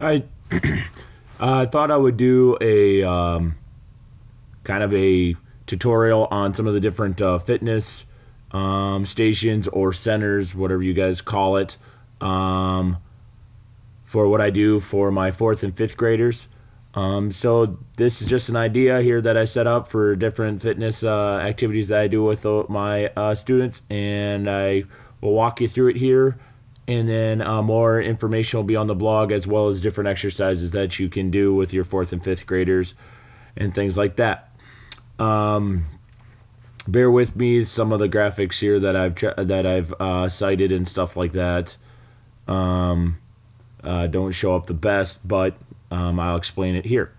I I thought I would do a um, kind of a tutorial on some of the different uh, fitness um, stations or centers, whatever you guys call it, um, for what I do for my fourth and fifth graders. Um, so this is just an idea here that I set up for different fitness uh, activities that I do with uh, my uh, students, and I will walk you through it here. And then uh, more information will be on the blog, as well as different exercises that you can do with your fourth and fifth graders, and things like that. Um, bear with me some of the graphics here that I've that I've uh, cited and stuff like that. Um, uh, don't show up the best, but um, I'll explain it here.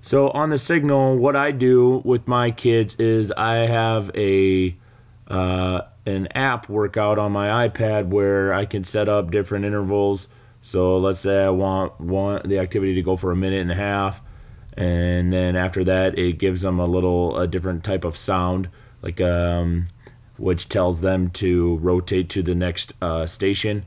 So on the signal, what I do with my kids is I have a uh, an app workout on my iPad where I can set up different intervals. So let's say I want want the activity to go for a minute and a half, and then after that it gives them a little a different type of sound, like um, which tells them to rotate to the next uh, station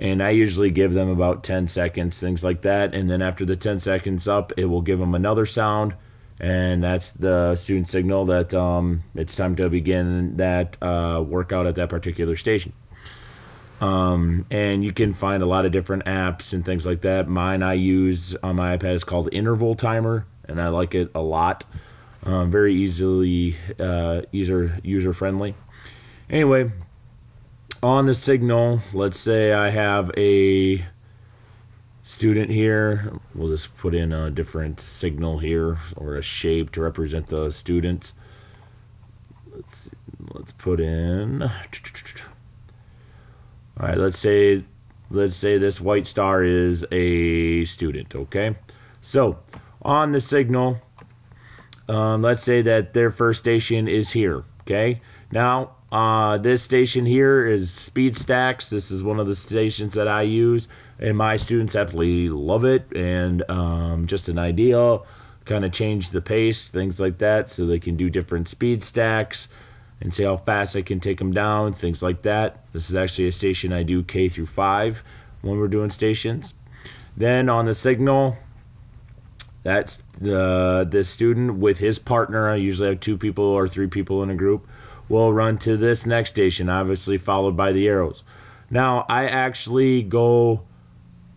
and I usually give them about 10 seconds, things like that. And then after the 10 seconds up, it will give them another sound, and that's the student signal that um, it's time to begin that uh, workout at that particular station. Um, and you can find a lot of different apps and things like that. Mine I use on my iPad is called Interval Timer, and I like it a lot. Um, very easily uh, user user friendly. Anyway, on the signal, let's say I have a student here. We'll just put in a different signal here or a shape to represent the students. Let's let's put in. All right, let's say let's say this white star is a student. Okay, so on the signal, um, let's say that their first station is here. Okay, now uh, this station here is Speed Stacks. This is one of the stations that I use, and my students absolutely love it. And um, just an idea, kind of change the pace, things like that, so they can do different speed stacks and see how fast I can take them down, things like that. This is actually a station I do K through 5 when we're doing stations. Then on the signal, that's the the student with his partner. I usually have two people or three people in a group will run to this next station, obviously followed by the arrows. Now, I actually go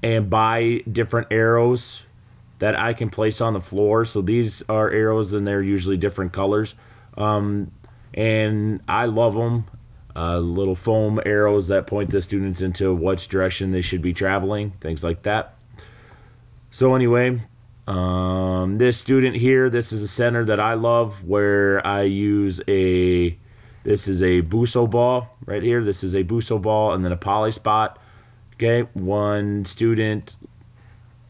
and buy different arrows that I can place on the floor. So these are arrows and they're usually different colors. Um, and I love them. Uh, little foam arrows that point the students into which direction they should be traveling, things like that. So, anyway, um, this student here, this is a center that I love where I use a this is a BOSU ball right here. This is a BOSU ball and then a poly spot. Okay, one student,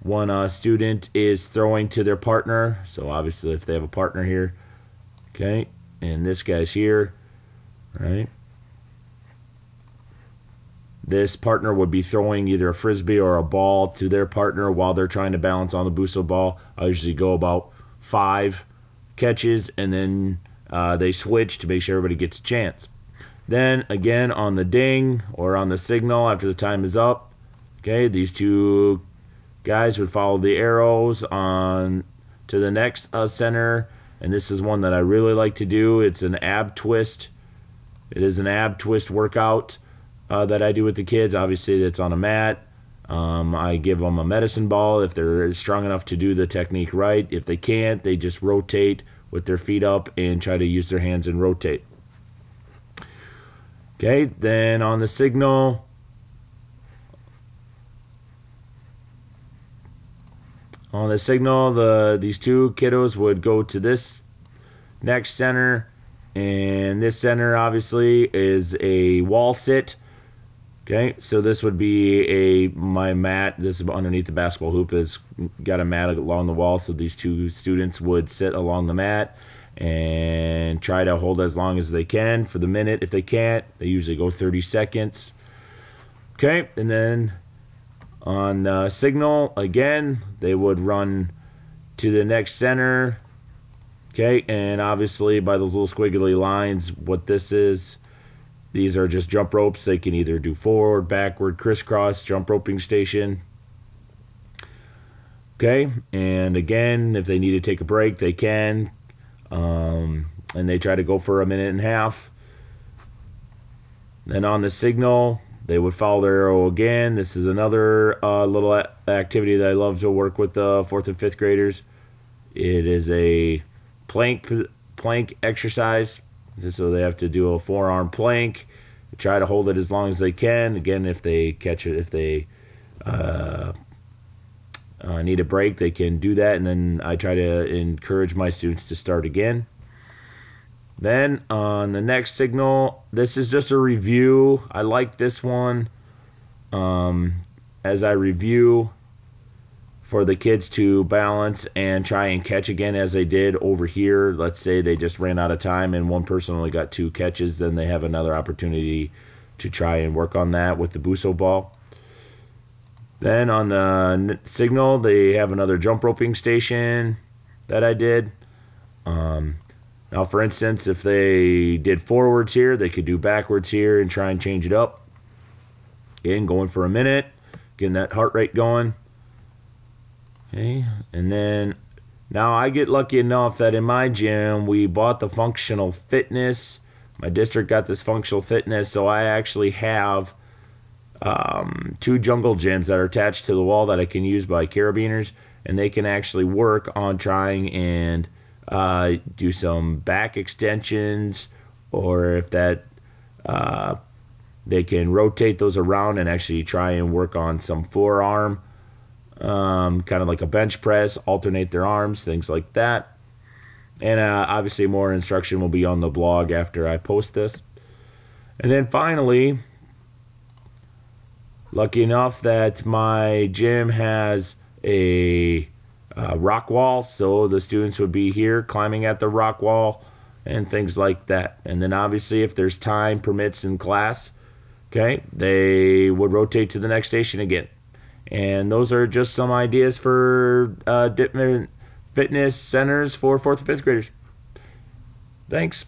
one uh, student is throwing to their partner. So obviously, if they have a partner here, okay, and this guy's here, right? This partner would be throwing either a frisbee or a ball to their partner while they're trying to balance on the BOSU ball. I usually go about five catches and then uh, they switch to make sure everybody gets a chance. Then again on the ding or on the signal after the time is up, okay, these two guys would follow the arrows on to the next uh, center. And this is one that I really like to do. It's an ab twist. It is an ab twist workout uh, that I do with the kids. Obviously, it's on a mat. Um, I give them a medicine ball if they're strong enough to do the technique right. If they can't, they just rotate with their feet up and try to use their hands and rotate. Okay, then on the signal, on the signal, the these two kiddos would go to this next center, and this center obviously is a wall sit Okay, so this would be a my mat. This is underneath the basketball hoop. Has got a mat along the wall, so these two students would sit along the mat and try to hold as long as they can for the minute. If they can't, they usually go 30 seconds. Okay, and then on signal again, they would run to the next center. Okay, and obviously by those little squiggly lines, what this is these are just jump ropes. They can either do forward, backward, crisscross, jump roping station. Okay, and again, if they need to take a break, they can. Um, and they try to go for a minute and a half. Then on the signal, they would follow their arrow again. This is another uh, little activity that I love to work with the fourth and fifth graders. It is a plank plank exercise, so they have to do a forearm plank. Try to hold it as long as they can. Again, if they catch it, if they uh, uh, need a break, they can do that. And then I try to encourage my students to start again. Then on the next signal, this is just a review. I like this one um, as I review for the kids to balance and try and catch again as they did over here. Let's say they just ran out of time and one person only got two catches, then they have another opportunity to try and work on that with the BOSU ball. Then on the signal, they have another jump roping station that I did. Um, now, for instance, if they did forwards here, they could do backwards here and try and change it up. Again, going for a minute, getting that heart rate going. Okay, and then now I get lucky enough that in my gym we bought the functional fitness. My district got this functional fitness, so I actually have um, two jungle gyms that are attached to the wall that I can use by carabiners, and they can actually work on trying and uh, do some back extensions, or if that uh, they can rotate those around and actually try and work on some forearm, um, kind of like a bench press, alternate their arms, things like that. And uh, obviously, more instruction will be on the blog after I post this. And then finally, lucky enough that my gym has a uh, rock wall, so the students would be here climbing at the rock wall and things like that. And then obviously, if there's time permits in class, okay, they would rotate to the next station again. And those are just some ideas for uh, different fitness centers for fourth and fifth graders. Thanks.